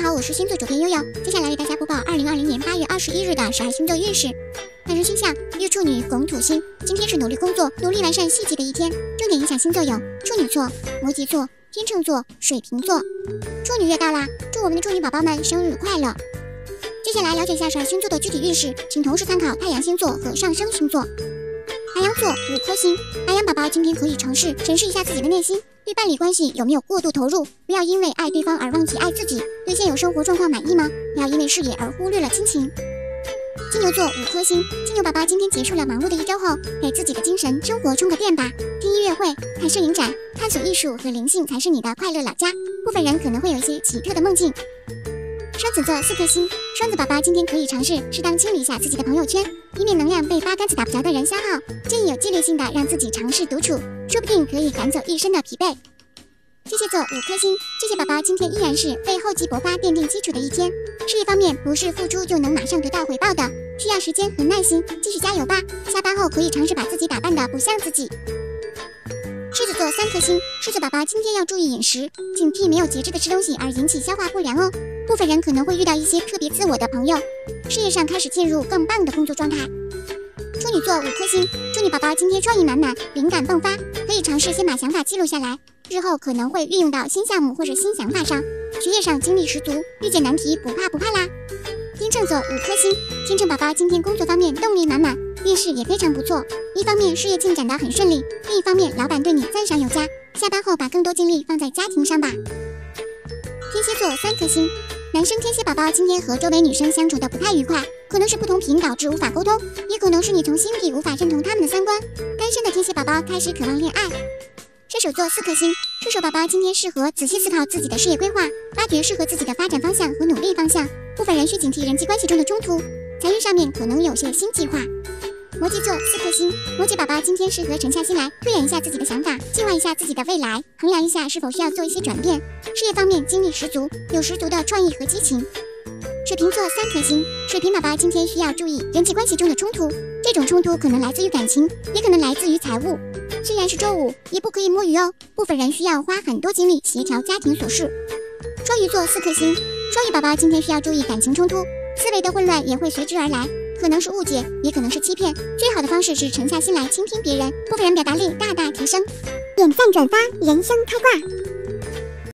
家好，我是星座主编悠悠，接下来为大家播报二零二零年八月二十一日的十二星座运势。本人星象：月处女拱土星，今天是努力工作、努力完善细节的一天。重点影响星座有处女座、摩羯座、天秤座、水瓶座。处女月到啦，祝我们的处女宝宝们生日快乐！接下来了解一下十二星座的具体运势，请同时参考太阳星座和上升星座。白羊座五颗星，白羊宝宝今天可以尝试审视一下自己的内心。对伴侣关系有没有过度投入？不要因为爱对方而忘记爱自己。对现有生活状况满意吗？不要因为事业而忽略了亲情。金牛座五颗星，金牛宝宝今天结束了忙碌的一周后，给自己的精神生活充个电吧。听音乐会、看摄影展、探索艺术和灵性才是你的快乐老家。部分人可能会有一些奇特的梦境。双子座四颗星，双子宝宝今天可以尝试适当清理一下自己的朋友圈，以免能量被八竿子打不着的人消耗。建议有纪律性的让自己尝试独处。说不定可以赶走一身的疲惫。巨蟹座五颗星，巨蟹宝宝今天依然是为厚积薄发奠定基础的一天。事业方面不是付出就能马上得到回报的，需要时间和耐心，继续加油吧。下班后可以尝试把自己打扮的不像自己。狮子座三颗星，狮子宝宝今天要注意饮食，警惕没有节制的吃东西而引起消化不良哦。部分人可能会遇到一些特别自我的朋友，事业上开始进入更棒的工作状态。处女座五颗星，处女宝宝今天创意满满，灵感迸发，可以尝试先把想法记录下来，日后可能会运用到新项目或者新想法上。学业上精力十足，遇见难题不怕不怕啦。天秤座五颗星，天秤宝宝今天工作方面动力满满，运势也非常不错。一方面事业进展得很顺利，另一方面老板对你赞赏有加。下班后把更多精力放在家庭上吧。天蝎座三颗星。男生天蝎宝宝今天和周围女生相处的不太愉快，可能是不同频导致无法沟通，也可能是你从心底无法认同他们的三观。单身的天蝎宝宝开始渴望恋爱。射手座四颗星，射手宝宝今天适合仔细思考自己的事业规划，发掘适合自己的发展方向和努力方向。部分人需警惕人际关系中的冲突，财运上面可能有些新计划。摩羯座四颗星，摩羯宝宝今天适合沉下心来，推演一下自己的想法，计划一下自己的未来，衡量一下是否需要做一些转变。事业方面精力十足，有十足的创意和激情。水瓶座三颗星，水瓶宝宝今天需要注意人际关系中的冲突，这种冲突可能来自于感情，也可能来自于财务。虽然是周五，也不可以摸鱼哦。部分人需要花很多精力协调家庭琐事。双鱼座四颗星，双鱼宝宝今天需要注意感情冲突，思维的混乱也会随之而来。可能是误解，也可能是欺骗。最好的方式是沉下心来倾听别人，部分人表达力大大提升。点赞转发，人生开挂。